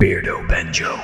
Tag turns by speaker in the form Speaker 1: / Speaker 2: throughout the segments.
Speaker 1: Beardo Benjo.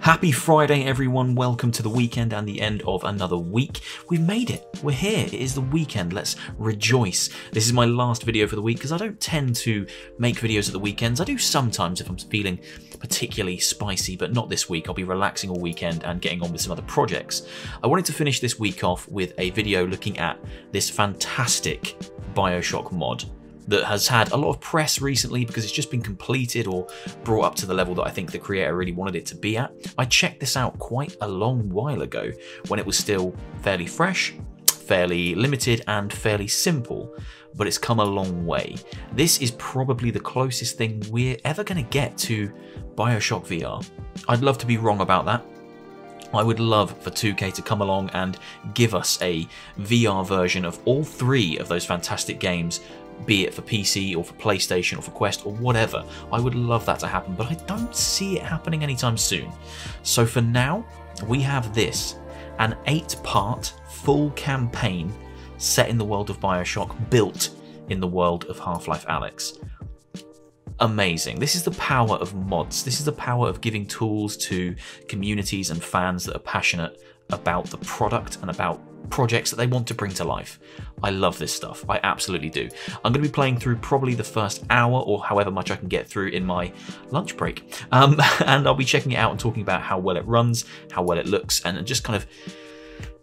Speaker 2: Happy Friday, everyone. Welcome to the weekend and the end of another week. We've made it. We're here. It is the weekend. Let's rejoice. This is my last video for the week because I don't tend to make videos at the weekends. I do sometimes if I'm feeling particularly spicy, but not this week. I'll be relaxing all weekend and getting on with some other projects. I wanted to finish this week off with a video looking at this fantastic Bioshock mod that has had a lot of press recently because it's just been completed or brought up to the level that I think the creator really wanted it to be at. I checked this out quite a long while ago when it was still fairly fresh, fairly limited and fairly simple, but it's come a long way. This is probably the closest thing we're ever going to get to Bioshock VR. I'd love to be wrong about that. I would love for 2K to come along and give us a VR version of all three of those fantastic games be it for PC or for PlayStation or for Quest or whatever. I would love that to happen, but I don't see it happening anytime soon. So for now, we have this an eight part full campaign set in the world of Bioshock, built in the world of Half Life Alyx. Amazing. This is the power of mods. This is the power of giving tools to communities and fans that are passionate about the product and about projects that they want to bring to life. I love this stuff. I absolutely do. I'm going to be playing through probably the first hour or however much I can get through in my lunch break. Um, and I'll be checking it out and talking about how well it runs, how well it looks, and just kind of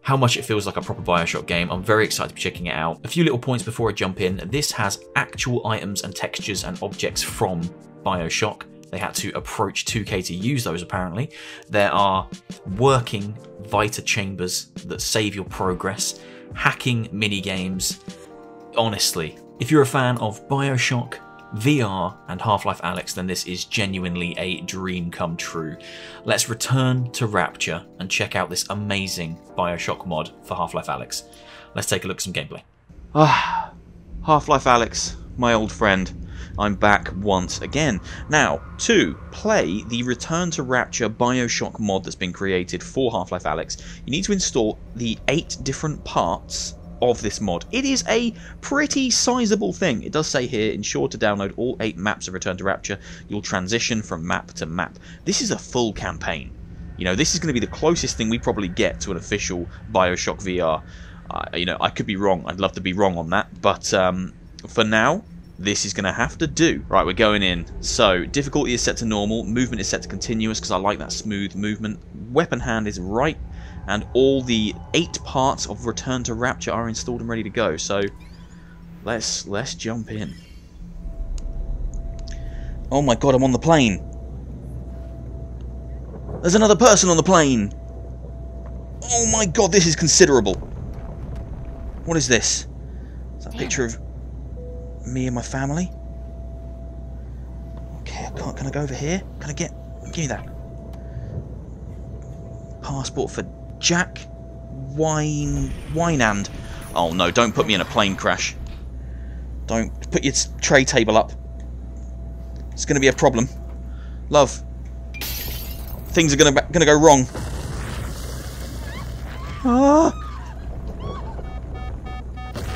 Speaker 2: how much it feels like a proper Bioshock game. I'm very excited to be checking it out. A few little points before I jump in. This has actual items and textures and objects from Bioshock. They had to approach 2K to use those apparently. There are working Vita chambers that save your progress, hacking mini games. Honestly, if you're a fan of Bioshock, VR, and Half-Life Alyx, then this is genuinely a dream come true. Let's return to Rapture and check out this amazing Bioshock mod for Half-Life Alyx. Let's take a look at some gameplay.
Speaker 3: Ah, Half-Life Alyx, my old friend. I'm back once again. Now, to play the Return to Rapture Bioshock mod that's been created for Half-Life Alyx, you need to install the eight different parts of this mod. It is a pretty sizable thing. It does say here, ensure to download all eight maps of Return to Rapture. You'll transition from map to map. This is a full campaign. You know, this is going to be the closest thing we probably get to an official Bioshock VR. Uh, you know, I could be wrong. I'd love to be wrong on that. But um, for now, this is going to have to do. Right, we're going in. So, difficulty is set to normal, movement is set to continuous because I like that smooth movement. Weapon hand is right, and all the eight parts of Return to Rapture are installed and ready to go. So, let's let's jump in. Oh my god, I'm on the plane. There's another person on the plane. Oh my god, this is considerable. What is this? Is that a picture of me and my family. Okay, I can't, can I go over here? Can I get... Give me that. Passport for Jack Wine... Winand. Oh no, don't put me in a plane crash. Don't put your tray table up. It's going to be a problem. Love. Things are going to going to go wrong. Ah.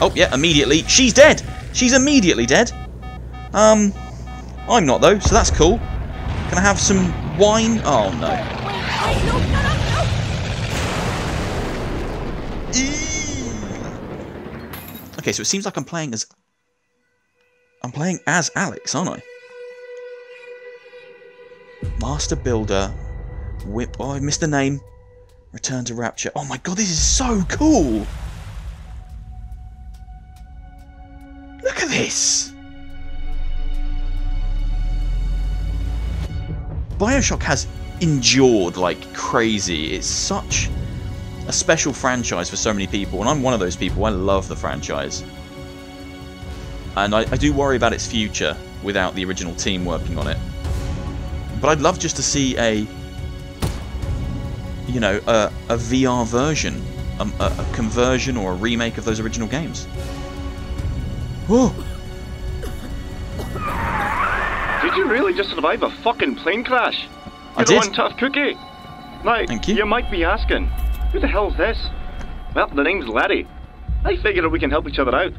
Speaker 3: Oh, yeah, immediately. She's dead! She's immediately dead. Um, I'm not though, so that's cool. Can I have some wine? Oh no. Okay, so it seems like I'm playing as... I'm playing as Alyx, aren't I? Master Builder. Whip... Oh, I missed the name. Return to Rapture. Oh my god, this is so cool! This! Bioshock has endured like crazy. It's such a special franchise for so many people, and I'm one of those people. I love the franchise. And I, I do worry about its future without the original team working on it. But I'd love just to see a, you know, a, a VR version, um, a, a conversion or a remake of those original games.
Speaker 4: Oh! Just survive a fucking plane crash? You're
Speaker 3: I did.
Speaker 4: one tough cookie. Now,
Speaker 3: Thank you.
Speaker 4: you might be asking, who the hell's this? Well, the name's Larry. I figure we can help each other out.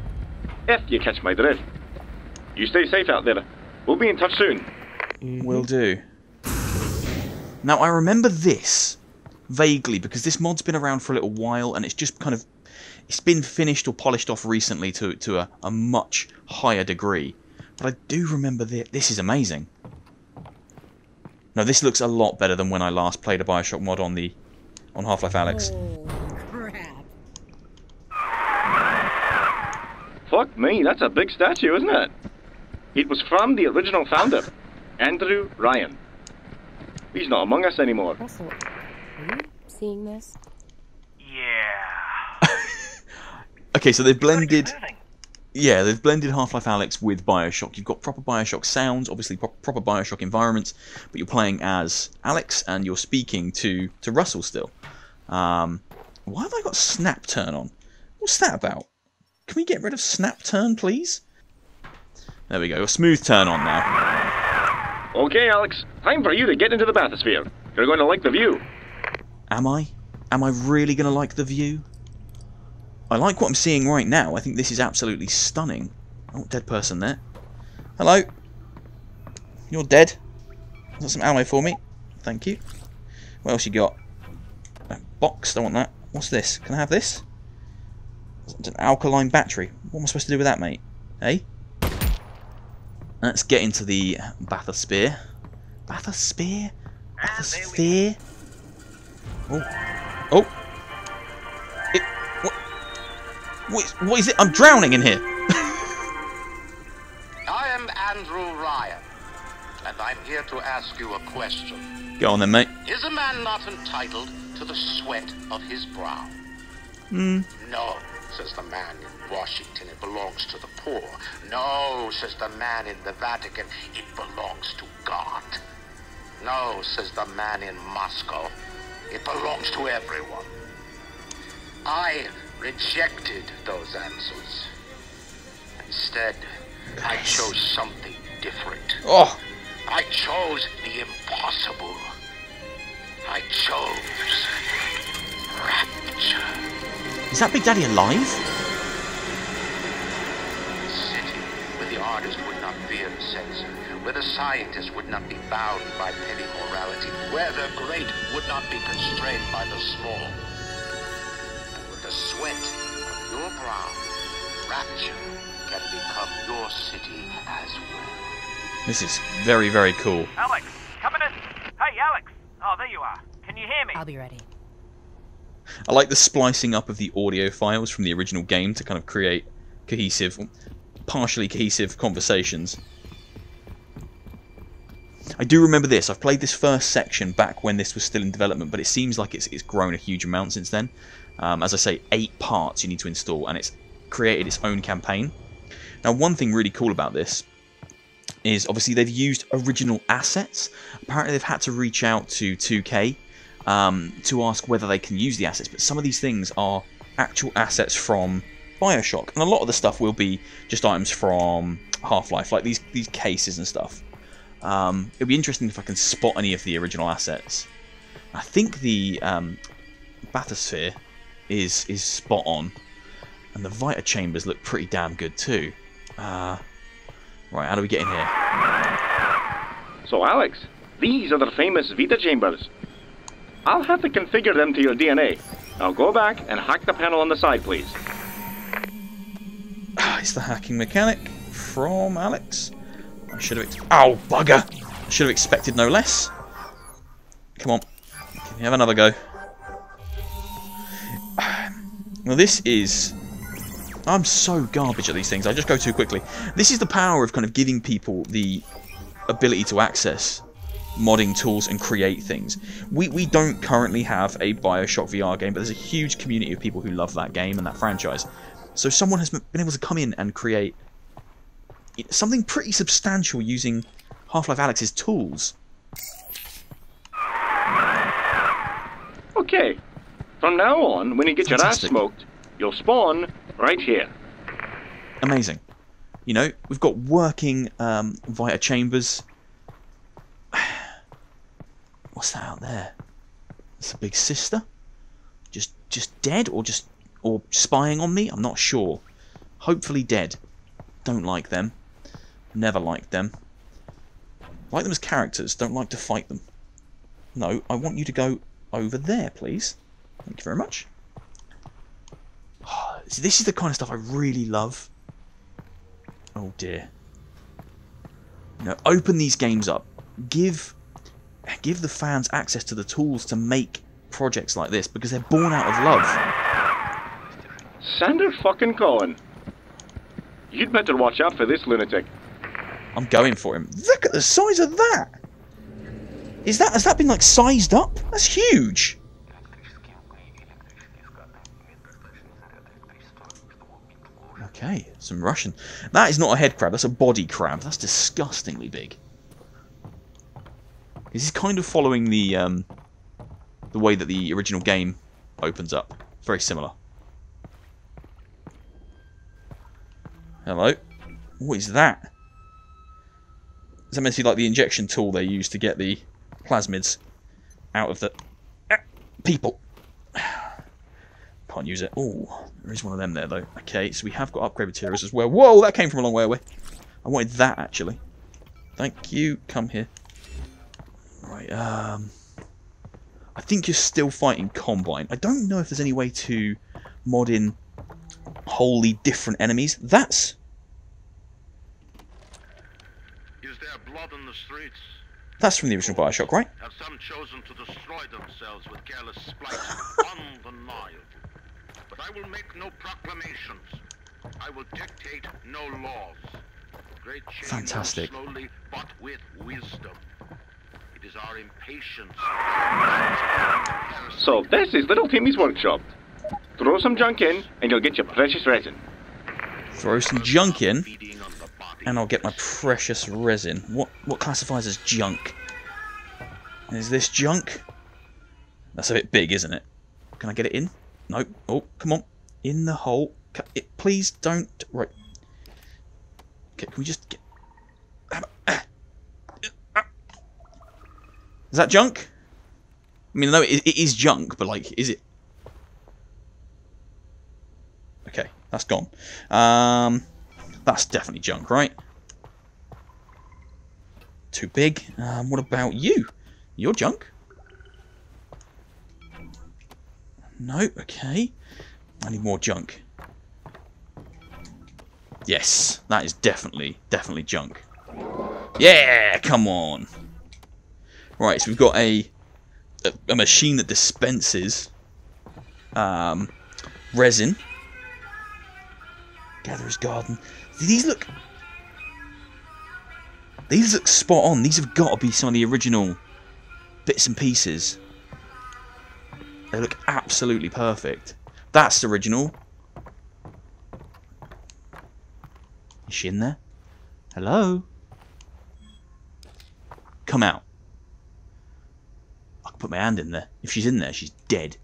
Speaker 4: If you catch my drift. You stay safe out there. We'll be in touch soon. Mm-hmm.
Speaker 3: Will do. Now, I remember this vaguely because this mod's been around for a little while and it's just kind of it's been finished or polished off recently to, to a, a much higher degree. But I do remember this. This is amazing. No, this looks a lot better than when I last played a Bioshock mod on the on Half-Life Alyx.
Speaker 1: Oh, crap.
Speaker 4: Fuck me, that's a big statue, isn't it? It was from the original founder, Andrew Ryan. He's not among us anymore.
Speaker 1: Russell, are you seeing this?
Speaker 5: Yeah.
Speaker 3: Okay, so they've blended
Speaker 5: Moving.
Speaker 3: Yeah, they've blended Half-Life Alyx with Bioshock. You've got proper Bioshock sounds, obviously pro- proper Bioshock environments, but you're playing as Alyx and you're speaking to to Russell still. Um, why have I got Snap Turn on? What's that about? Can we get rid of Snap Turn, please? There we go. A smooth turn on now.
Speaker 4: Okay, Alyx, time for you to get into the bathysphere. You're going to like the view.
Speaker 3: Am I? Am I really going to like the view? I like what I'm seeing right now. I think this is absolutely stunning. Oh, dead person there. Hello. You're dead. Got some ammo for me? Thank you. What else you got? A box. Don't want that. What's this? Can I have this? It's an alkaline battery. What am I supposed to do with that, mate? Hey? Let's get into the bathysphere. Bathysphere? Bathysphere? Oh. Oh. What, is, what is it? I'm drowning in here.
Speaker 6: I am Andrew Ryan, and I'm here to ask you a question.
Speaker 3: Go on then, mate.
Speaker 6: Is a man not entitled to the sweat of his brow?
Speaker 3: Hmm.
Speaker 6: No, says the man in Washington, it belongs to the poor. No, says the man in the Vatican, it belongs to God. No, says the man in Moscow, it belongs to everyone. I rejected those answers. Instead, I chose something different.
Speaker 3: Oh,
Speaker 6: I chose the impossible. I chose rapture.
Speaker 3: is that Big Daddy alive?
Speaker 6: A city where the artist would not fear the censor, where the scientist would not be bound by petty morality, where the great would not be constrained by the small. And with the sweat of your brow, rapture can become your city as well.
Speaker 3: This is very, very cool.
Speaker 5: Alyx, coming in. Hey, Alyx. Oh, there you are. Can you hear me?
Speaker 1: I'll be ready.
Speaker 3: I like the splicing up of the audio files from the original game to kind of create cohesive, partially cohesive conversations. I do remember this. I've played this first section back when this was still in development, but it seems like it's, it's grown a huge amount since then. Um, as I say, eight parts you need to install, and it's created its own campaign. Now, one thing really cool about this is obviously they've used original assets. Apparently, they've had to reach out to 2K um, to ask whether they can use the assets, but some of these things are actual assets from Bioshock, and a lot of the stuff will be just items from Half-Life, like these these cases and stuff. Um, it'll be interesting if I can spot any of the original assets. I think the um, bathysphere is is spot on, and the Vita chambers look pretty damn good too. Uh, right, how do we get in here?
Speaker 4: So, Alyx, these are the famous Vita chambers. I'll have to configure them to your DNA. Now go back and hack the panel on the side, please.
Speaker 3: Ah, it's the hacking mechanic from Alyx. I should have. Ow, bugger! I should have expected no less. Come on, can you have another go? Well, this is. I'm so garbage at these things. I just go too quickly. This is the power of kind of giving people the ability to access modding tools and create things. We we don't currently have a BioShock VR game, but there's a huge community of people who love that game and that franchise. So someone has been able to come in and create something pretty substantial using Half-Life Alyx's tools.
Speaker 4: Okay. From now on, when you get your ass smoked, you'll spawn right here.
Speaker 3: Amazing. You know, we've got working um, Vita chambers. What's that out there? It's a big sister. Just, just dead, or just, or spying on me? I'm not sure. Hopefully dead. Don't like them. Never liked them. Like them as characters. Don't like to fight them. No, I want you to go over there, please. Thank you very much. See, this is the kind of stuff I really love. Oh dear. You know, open these games up. Give give the fans access to the tools to make projects like this because they're born out of love.
Speaker 4: Sander fucking Cohen. You'd better watch out for this lunatic.
Speaker 3: I'm going for him. Look at the size of that. Is that has that been like sized up? That's huge. Okay, some Russian. That is not a head crab, that's a body crab. That's disgustingly big. This is kind of following the um, the way that the original game opens up. Very similar. Hello? What is that? Is that meant to be like the injection tool they use to get the plasmids out of the ah, people? Can't use it. Oh, there is one of them there though. Okay, so we have got upgrade materials as well. Whoa, that came from a long way away. I wanted that actually. Thank you. Come here. Right, um... I think you're still fighting Combine. I don't know if there's any way to mod in wholly different enemies. That's...
Speaker 6: Is there blood in the streets?
Speaker 3: That's from the original Bioshock, right?
Speaker 6: Have some chosen to destroy themselves with careless spite? Undeniable. But I will make no proclamations. I will dictate no laws. Great change
Speaker 3: Fantastic.
Speaker 6: slowly, but with wisdom. It is our impatience.
Speaker 4: So this is Little Timmy's workshop. Throw some junk in, and you'll get your precious resin.
Speaker 3: Throw some junk in,
Speaker 6: Feeding on the body.
Speaker 3: and I'll get my precious resin. What what classifies as junk? Is this junk? That's a bit big, isn't it? Can I get it in? No. Oh, come on. In the hole. It, please don't. Right. Okay, can we just get... Is that junk? I mean, no, it, it is junk, but like, is it? Okay, that's gone. Um, that's definitely junk, right? Too big. Um, what about you? You're junk. No, okay. I need more junk. Yes, that is definitely, definitely junk. Yeah, come on. Right, so we've got a a, a machine that dispenses um, resin. Gatherer's Garden. These look... These look spot on. These have got to be some of the original bits and pieces. They look absolutely perfect. That's the original. Is she in there? Hello? Come out. I can put my hand in there. If she's in there, she's dead.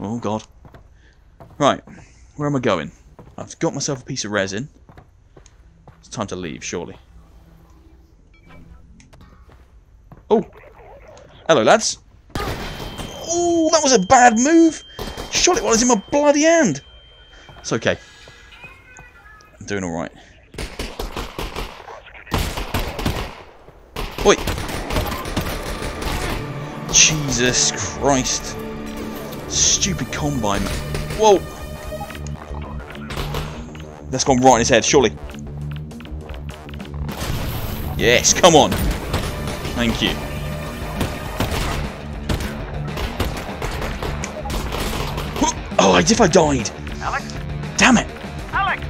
Speaker 3: Oh, God. Right. Where am I going? I've got myself a piece of resin. It's time to leave, surely. Oh! Hello, lads. That was a bad move! Shot it while it's in my bloody hand! It's okay. I'm doing alright. Oi! Jesus Christ. Stupid combine. Whoa! That's gone right in his head, surely. Yes, come on. Thank you. Oh, as if I died.
Speaker 5: Alyx?
Speaker 3: Damn it.
Speaker 5: Alyx!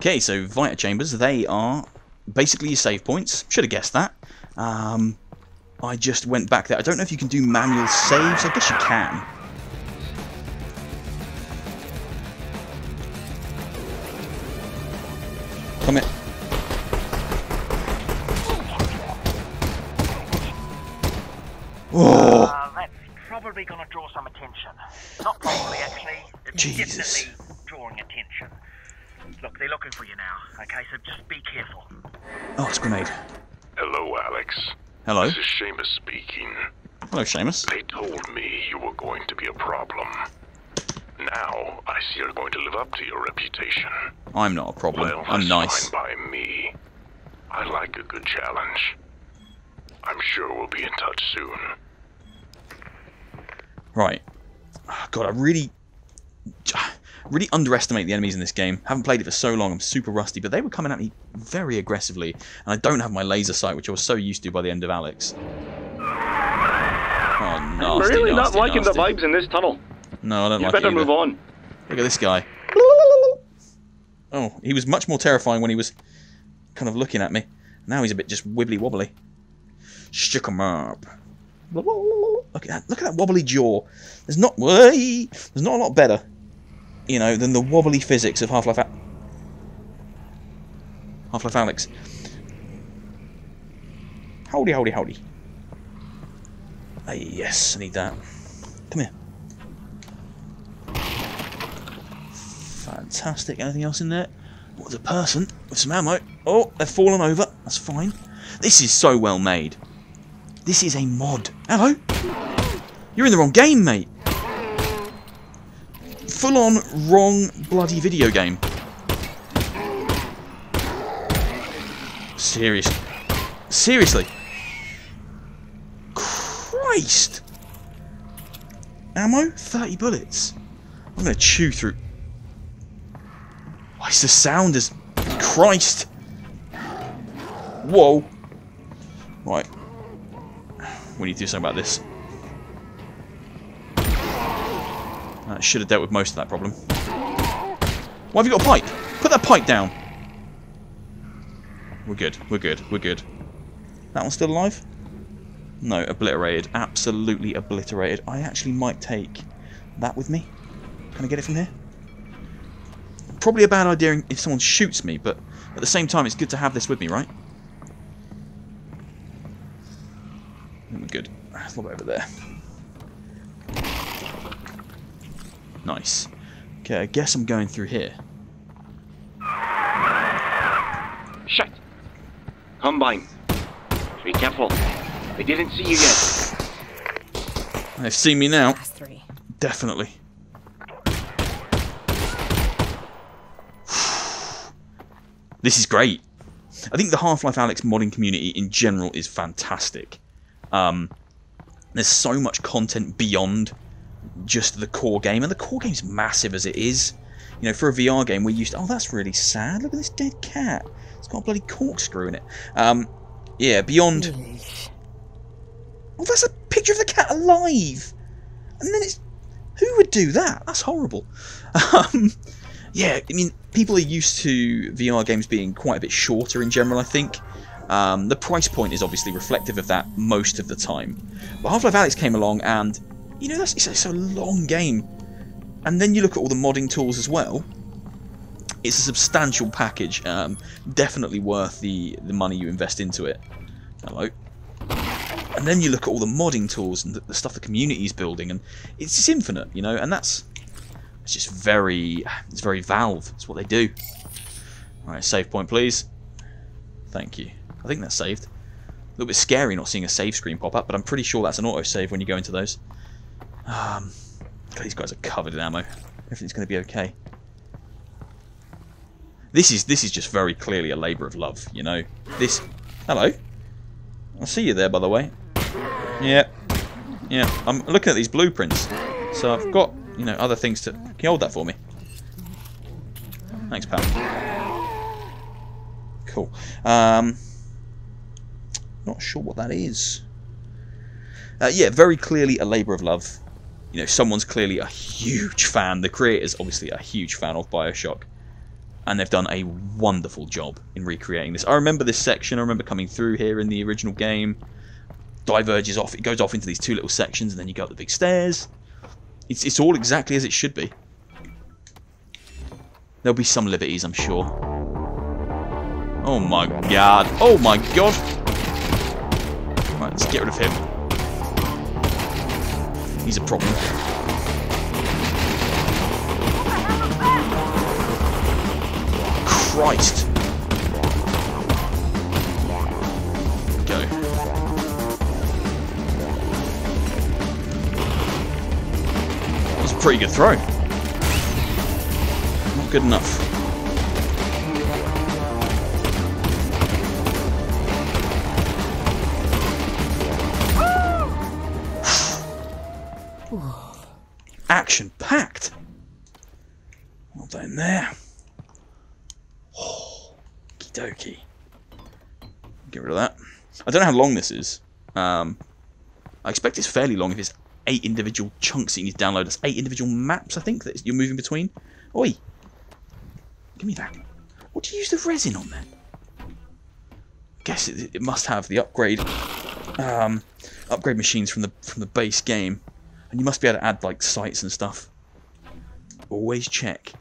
Speaker 3: Okay, so Vita Chambers, they are basically your save points. Should have guessed that. Um, I just went back there. I don't know if you can do manual saves. I guess you can.
Speaker 5: Attention. Not probably, actually. It's
Speaker 3: Jesus.
Speaker 5: definitely drawing attention. Look, they're looking for you now, okay? So just be careful.
Speaker 3: oh, it's a grenade.
Speaker 7: Hello, Alyx.
Speaker 3: Hello.
Speaker 7: This is Seamus speaking.
Speaker 3: Hello, Seamus.
Speaker 7: They told me you were going to be a problem. Now, I see you're going to live up to your reputation.
Speaker 3: I'm not a problem.
Speaker 7: Well,
Speaker 3: I'm
Speaker 7: that's
Speaker 3: nice.
Speaker 7: fine by me. I like a good challenge. I'm sure we'll be in touch soon.
Speaker 3: Right. Oh, God, I really, really underestimate the enemies in this game. Haven't played it for so long. I'm super rusty, but they were coming at me very aggressively, and I don't have my laser sight, which I was so used to by the end of Alyx. Oh, nasty,
Speaker 4: I'm really
Speaker 3: nasty,
Speaker 4: not liking
Speaker 3: nasty.
Speaker 4: the vibes in this tunnel.
Speaker 3: No, I don't
Speaker 4: You
Speaker 3: like it
Speaker 4: better move on.
Speaker 3: Look at this guy. Oh, he was much more terrifying when he was kind of looking at me. Now he's a bit just wibbly wobbly. Shook him up. Look at that! Look at that wobbly jaw. There's not. There's not a lot better, you know, than the wobbly physics of Half-Life. Half-Life Alyx. Howdy, howdy, howdy. Ah, yes, I need that. Come here. Fantastic. Anything else in there? What's a person with some ammo? Oh, they've fallen over. That's fine. This is so well made. This is a mod. Hello? You're in the wrong game, mate. Full on wrong bloody video game. Seriously. Seriously. Christ. Ammo? 30 bullets. I'm going to chew through. Why is the sound as Christ? Whoa. Right. We need to do something about this. Uh, I should have dealt with most of that problem. Why have you got a pipe? Put that pipe down. We're good. We're good. We're good. That one's still alive? No, obliterated. Absolutely obliterated. I actually might take that with me. Can I get it from here? Probably a bad idea if someone shoots me, but at the same time, it's good to have this with me, right? We're good. What about over there? Nice. Okay, I guess I'm going through here.
Speaker 4: Shit. Combine. Be careful. They didn't see you yet.
Speaker 3: They've seen me now.
Speaker 1: Three.
Speaker 3: Definitely. This is great. I think the Half-Life Alyx modding community in general is fantastic. Um, there's so much content beyond just the core game, and the core game's massive as it is. You know, for a VR game, we're used to, oh, that's really sad. Look at this dead cat. It's got a bloody corkscrew in it. Um, yeah, beyond... Oh, that's a picture of the cat alive! And then it's... Who would do that? That's horrible. Um, yeah, I mean, people are used to VR games being quite a bit shorter in general, I think. Um, the price point is obviously reflective of that most of the time. But Half-Life Alyx came along and, you know, that's, it's, it's a long game. And then you look at all the modding tools as well. It's a substantial package, um, definitely worth the, the money you invest into it. Hello. And then you look at all the modding tools and the, the stuff the community is building, and it's just infinite, you know. And that's it's just very it's very Valve. It's what they do. All right, save point, please. Thank you. I think that's saved. A little bit scary not seeing a save screen pop up, but I'm pretty sure that's an autosave when you go into those. Um, God, these guys are covered in ammo. Everything's going to be okay. This is this is just very clearly a labour of love, you know. This. Hello. I see you there, by the way. Yeah. Yeah. I'm looking at these blueprints, so I've got you know other things to. Can you hold that for me? Thanks, pal. Cool. Um, not sure what that is. Uh, yeah, very clearly a labour of love. You know, someone's clearly a huge fan. The creator's obviously a huge fan of Bioshock. And they've done a wonderful job in recreating this. I remember this section. I remember coming through here in the original game. Diverges off. It goes off into these two little sections, and then you go up the big stairs. It's, it's all exactly as it should be. There'll be some liberties, I'm sure. Oh my god. Oh my god. Let's get rid of him. He's a problem. Christ. Go. That was a pretty good throw. Not good enough. Don't know how long this is. Um, I expect it's fairly long if it's eight individual chunks that you need to download. That's eight individual maps, I think, that you're moving between. Oi! Give me that. What do you use the resin on then? I guess it, it must have the upgrade um, upgrade machines from the from the base game, and you must be able to add like sites and stuff. Always check.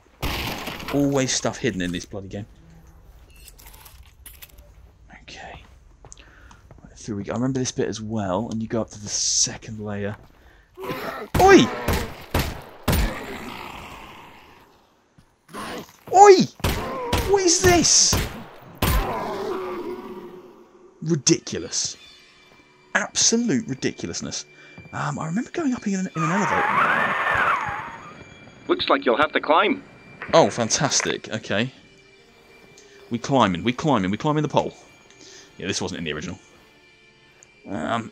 Speaker 3: Always stuff hidden in this bloody game. Okay. Right, through we go. I remember this bit as well, and you go up to the second layer. Oi! Oi! What is this? Ridiculous. Absolute ridiculousness. Um, I remember going up in an, in an elevator.
Speaker 4: Looks like you'll have to climb.
Speaker 3: Oh, fantastic. Okay. We climbing, we climbing, we climbing the pole. Yeah, this wasn't in the original. Um,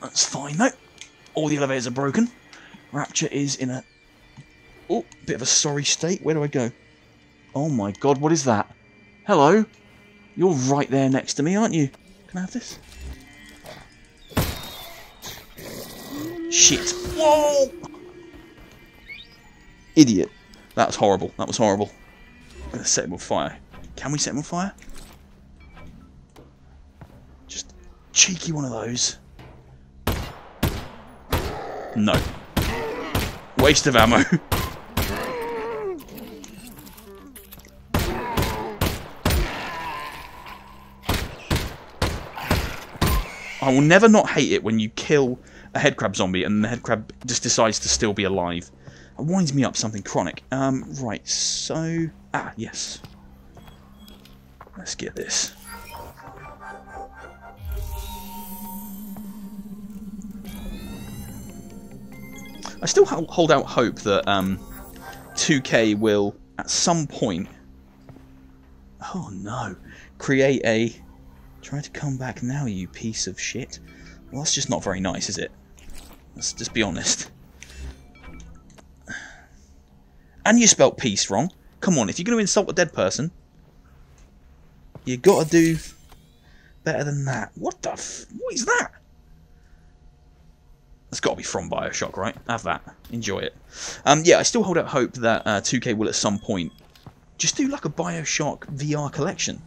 Speaker 3: that's fine though. All the elevators are broken. Rapture is in a oh bit of a sorry state. Where do I go? Oh my god, what is that? Hello? You're right there next to me, aren't you? Can I have this? Shit. Whoa! Idiot. That was horrible. That was horrible. I'm going to set him on fire. Can we set him on fire? Just cheeky one of those. No. Waste of ammo. I will never not hate it when you kill a headcrab zombie and the headcrab just decides to still be alive. It winds me up something chronic. Um, right, so... Ah, yes. Let's get this. I still hold out hope that um, 2K will, at some point... Oh no. Create a Try to come back now, you piece of shit. Well, that's just not very nice, is it? Let's just be honest. And you spelt peace wrong. Come on, if you're going to insult a dead person, you got to do better than that. What the f... What is that? That's got to be from Bioshock, right? Have that. Enjoy it. Um, yeah, I still hold out hope that uh, 2K will at some point just do like a Bioshock VR collection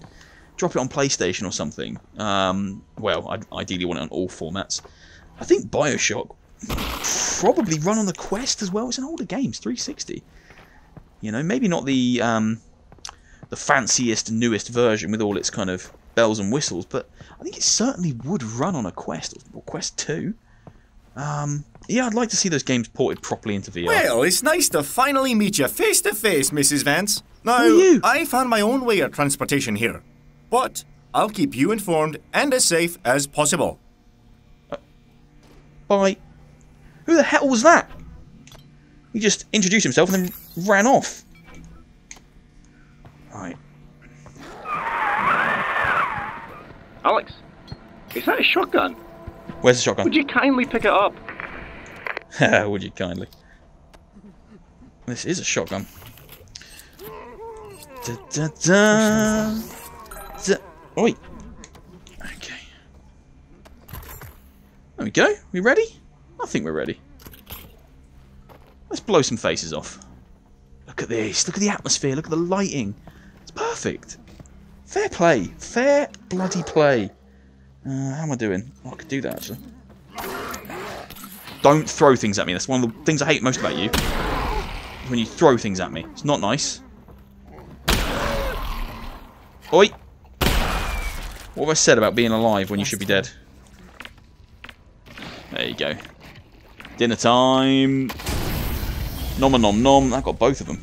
Speaker 3: drop it on PlayStation or something. Um, well, I'd ideally want it on all formats. I think Bioshock probably run on the Quest as well. It's an older game, it's 360. You know, maybe not the um, the fanciest, newest version with all its kind of bells and whistles, but I think it certainly would run on a Quest or Quest 2. Um, yeah, I'd like to see those games ported properly into VR.
Speaker 8: Well, it's nice to finally meet you face to face, Mrs. Vance. Now,
Speaker 3: Who are you?
Speaker 8: I found my own way of transportation here. But I'll keep you informed and as safe as possible.
Speaker 3: Bye. Who the hell was that? He just introduced himself and then ran off. Right.
Speaker 4: Alyx, is that a shotgun?
Speaker 3: Where's the shotgun?
Speaker 4: Would you kindly pick it up?
Speaker 3: Would you kindly? This is a shotgun. Da, da, da. Da. Oi. Okay. There we go. We ready? I think we're ready. Let's blow some faces off. Look at this. Look at the atmosphere. Look at the lighting. It's perfect. Fair play. Fair bloody play. Uh, how am I doing? Oh, I could do that, actually. Don't throw things at me. That's one of the things I hate most about you. When you throw things at me. It's not nice. Oi! What have I said about being alive when you should be dead? There you go. Dinner time. Nom a nom nom. I've got both of them.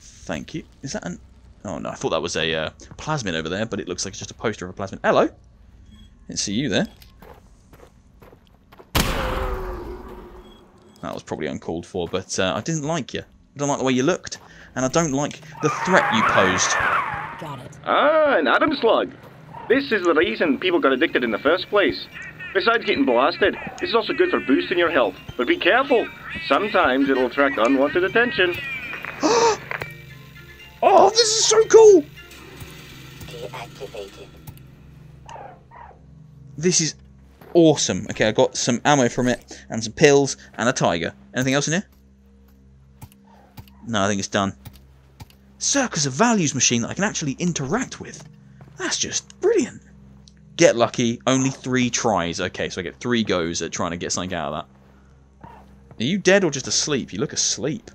Speaker 3: Thank you. Is that an... Oh no, I thought that was a uh, plasmid over there, but it looks like it's just a poster of a plasmid. Hello. Didn't see you there. That was probably uncalled for, but uh, I didn't like you. I don't like the way you looked, and I don't like the threat you posed.
Speaker 1: Got it.
Speaker 4: Ah, an ADAM slug. This is the reason people got addicted in the first place. Besides getting blasted, this is also good for boosting your health. But be careful. Sometimes it'll attract unwanted attention.
Speaker 3: Oh, this is so cool!
Speaker 1: Deactivated.
Speaker 3: This is awesome. Okay, I got some ammo from it, and some pills, and a tiger. Anything else in here? No, I think it's done. Circus of Values machine that I can actually interact with. That's just brilliant. Get lucky, only three tries. Okay, so I get three goes at trying to get something out of that. Are you dead or just asleep? You look asleep.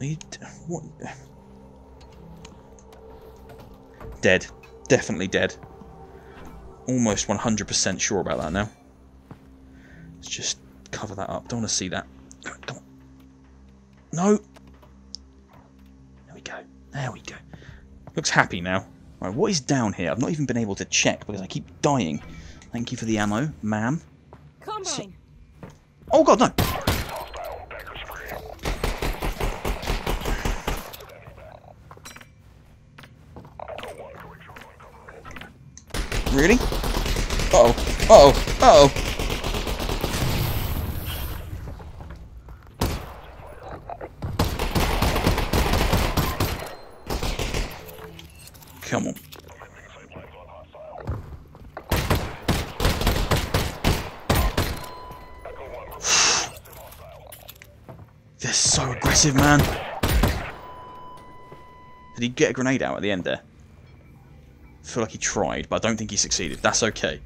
Speaker 3: Are you what? Dead. Definitely dead. Almost 100% sure about that now. Let's just cover that up. Don't want to see that. Come on. No. There we go. There we go. Looks happy now. Right, what is down here? I've not even been able to check because I keep dying. Thank you for the ammo, ma'am.
Speaker 1: Combine.
Speaker 3: Oh god, no! Really? Uh oh. Uh oh. Come on. They're so aggressive, man. Did he get a grenade out at the end there? I feel like he tried, but I don't think he succeeded. That's okay.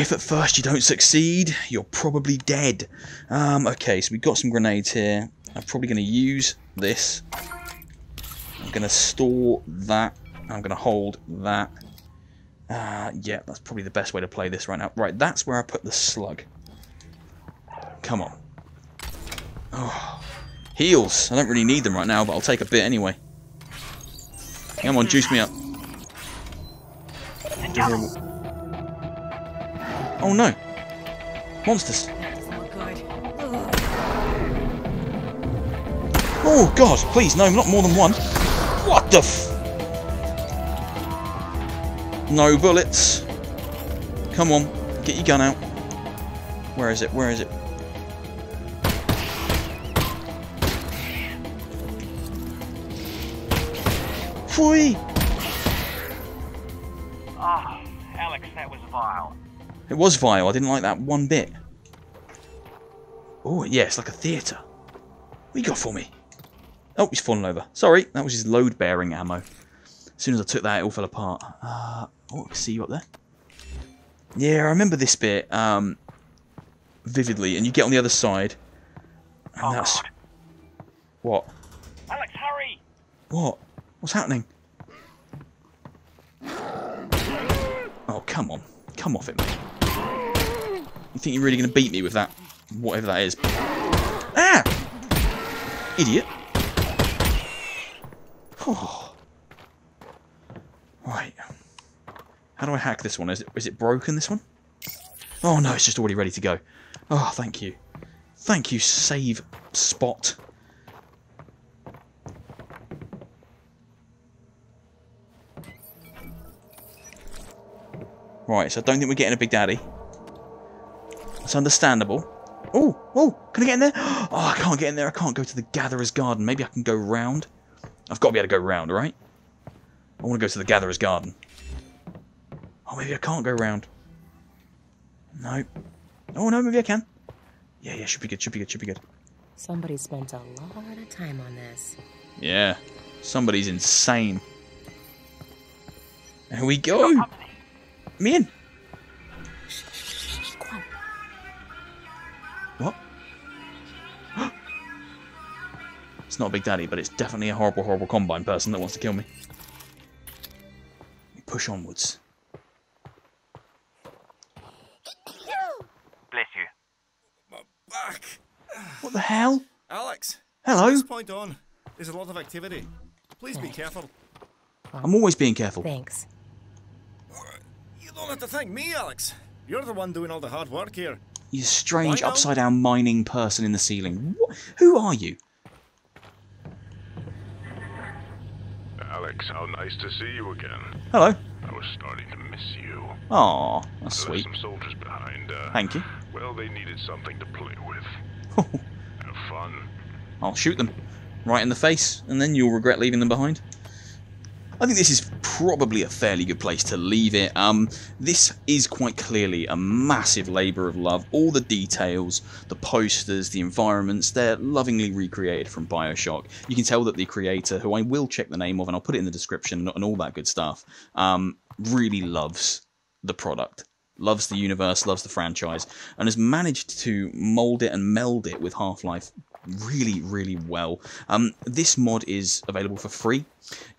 Speaker 3: If at first you don't succeed, you're probably dead. Um, okay, so we've got some grenades here. I'm probably going to use this. I'm going to store that. I'm going to hold that. Uh, yeah, that's probably the best way to play this right now. Right, that's where I put the slug. Come on. Oh, heals. I don't really need them right now, but I'll take a bit anyway. Come on, juice me up. Oh no. Monsters. Oh god, please, no, not more than one. What the f... No bullets. Come on, get your gun out. Where is it? Where is it? Fui!
Speaker 5: Oh, ah, Alyx, that was vile.
Speaker 3: It was vile, I didn't like that one bit. Oh, yeah, it's like a theatre. What you got for me? Oh, he's fallen over. Sorry, that was his load-bearing ammo. As soon as I took that, it all fell apart. Uh, oh, I can see you up there. Yeah, I remember this bit um, vividly, and you get on the other side, and
Speaker 5: Oh,
Speaker 3: that's...
Speaker 5: God.
Speaker 3: What?
Speaker 5: Alyx, hurry!
Speaker 3: What? What's happening? Oh, come on. Come off it, mate. You think you're really going to beat me with that? Whatever that is. Ah! Idiot. Oh. Right. How do I hack this one? Is it, is it broken, this one? Oh, no, it's just already ready to go. Oh, thank you. Thank you, save spot. Right, so I don't think we're getting a Big Daddy. That's understandable. Oh, oh, can I get in there? Oh, I can't get in there. I can't go to the Gatherer's Garden. Maybe I can go round. I've got to be able to go round, right? I want to go to the Gatherer's Garden. Oh, maybe I can't go round. No. Oh, no, maybe I can. Yeah, yeah, should be good, should be good, should be good.
Speaker 1: Somebody spent a lot of time on this.
Speaker 3: Yeah, somebody's insane. Here we go. Me in. It's not a Big Daddy, but it's definitely a horrible, horrible Combine person that wants to kill me. We push onwards.
Speaker 5: Bless you.
Speaker 8: My Back!
Speaker 3: What the hell?
Speaker 8: Alyx!
Speaker 3: Hello?
Speaker 8: From this point on, there's a lot of activity. Please be careful.
Speaker 3: I'm always being careful.
Speaker 1: Thanks.
Speaker 8: You don't have to thank me, Alyx. You're the one doing all the hard work here.
Speaker 3: You strange upside down mining person in the ceiling. What? Who are you?
Speaker 7: Alyx, how nice to see you again.
Speaker 3: Hello.
Speaker 7: I was starting to miss you.
Speaker 3: Aw, that's
Speaker 7: Left
Speaker 3: sweet.
Speaker 7: some soldiers behind. Uh,
Speaker 3: Thank you.
Speaker 7: Well, they needed something to play with. Have fun.
Speaker 3: I'll shoot them right in the face, and then you'll regret leaving them behind. I think this is probably a fairly good place to leave it. Um, this is quite clearly a massive labour of love. All the details, the posters, the environments, they're lovingly recreated from Bioshock. You can tell that the creator, who I will check the name of and I'll put it in the description and all that good stuff, um, really loves the product. Loves the universe, loves the franchise, and has managed to mould it and meld it with Half Life really, really well. Um, this mod is available for free.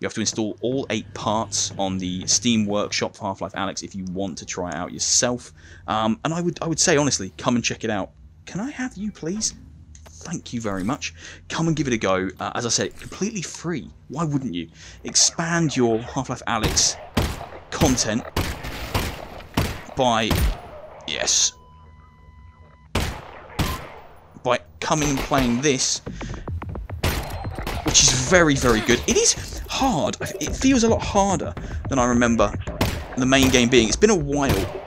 Speaker 3: You have to install all eight parts on the Steam Workshop for Half-Life Alyx if you want to try it out yourself. Um, and I would, I would say honestly, come and check it out. Can I have you, please? Thank you very much. Come and give it a go. Uh, as I said, completely free. Why wouldn't you? Expand your Half-Life Alyx content by yes by coming and playing this, which is very, very good. It is hard. It feels a lot harder than I remember the main game being. It's been a while,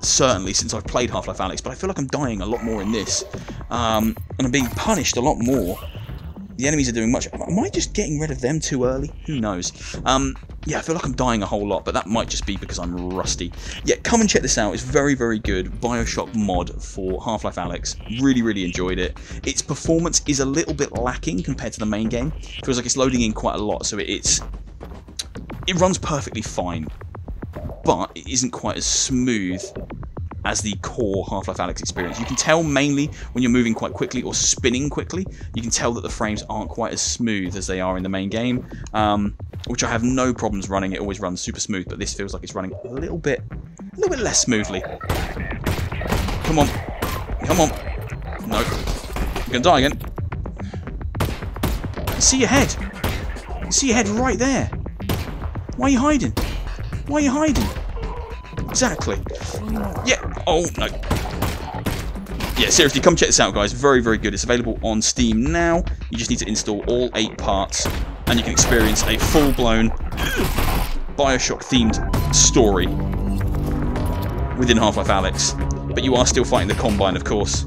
Speaker 3: certainly, since I've played Half-Life Alyx, but I feel like I'm dying a lot more in this. Um, and I'm being punished a lot more. The enemies are doing much. Am I just getting rid of them too early? Who knows? Um, yeah, I feel like I'm dying a whole lot, but that might just be because I'm rusty. Yeah, come and check this out. It's very, very good. Bioshock mod for Half-Life Alyx. Really, really enjoyed it. Its performance is a little bit lacking compared to the main game. Feels like it's loading in quite a lot, so it's it runs perfectly fine, but it isn't quite as smooth as the core Half-Life Alyx experience. You can tell mainly when you're moving quite quickly or spinning quickly, you can tell that the frames aren't quite as smooth as they are in the main game, um, which I have no problems running. It always runs super smooth, but this feels like it's running a little bit, a little bit less smoothly. Come on, come on. No, you're gonna die again. See your head. See your head right there. Why are you hiding? Why are you hiding? Exactly. Yeah. Oh, no. Yeah, seriously, come check this out, guys. Very, very good. It's available on Steam now. You just need to install all eight parts, and you can experience a full-blown Bioshock-themed story within Half-Life Alyx. But you are still fighting the Combine, of course.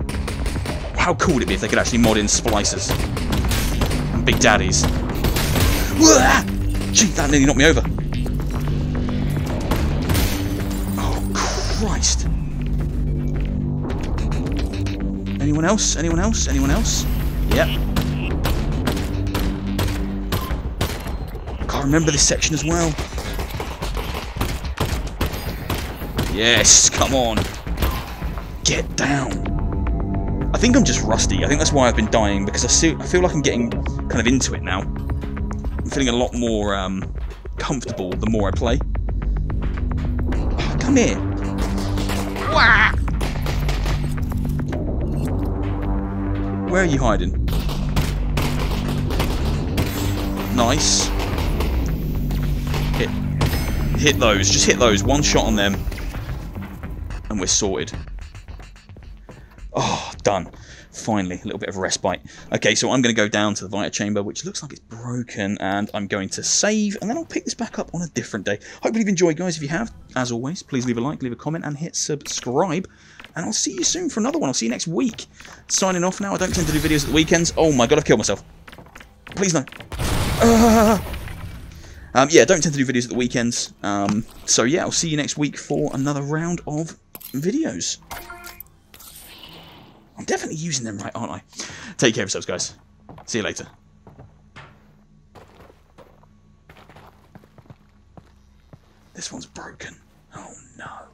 Speaker 3: How cool would it be if they could actually mod in splicers? And Big Daddies. Gee, that nearly knocked me over. Christ. Anyone else? Anyone else? Anyone else? Yep. Can't remember this section as well. Yes, come on. Get down. I think I'm just rusty. I think that's why I've been dying, because I, see, I feel like I'm getting kind of into it now. I'm feeling a lot more um, comfortable the more I play. Oh, come here. Where are you hiding? Nice. Hit. Hit those. Just hit those. One shot on them. And we're sorted. Oh, done. Finally, a little bit of respite. Okay, so I'm going to go down to the Vita Chamber, which looks like it's broken, and I'm going to save, and then I'll pick this back up on a different day. Hopefully you've enjoyed, guys. If you have, as always, please leave a like, leave a comment, and hit subscribe. And I'll see you soon for another one. I'll see you next week. Signing off now. I don't tend to do videos at the weekends. Oh my god, I've killed myself. Please no. Uh, um, yeah, don't tend to do videos at the weekends. Um, so yeah, I'll see you next week for another round of videos. I'm definitely using them right, aren't I? Take care of yourselves, guys. See you later. This one's broken. Oh no.